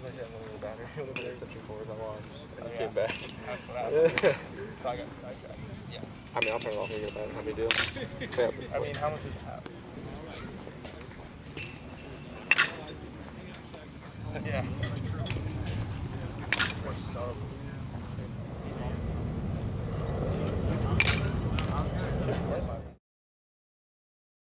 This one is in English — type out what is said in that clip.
said like that little battery. Whatever they took four I lost. And Oh, yeah. came back. That's what happened. so I got sidetracked. Yes. I mean, I'll turn it off and get it back. How many deal. Yeah. I mean, how much does it have? yeah. We're so.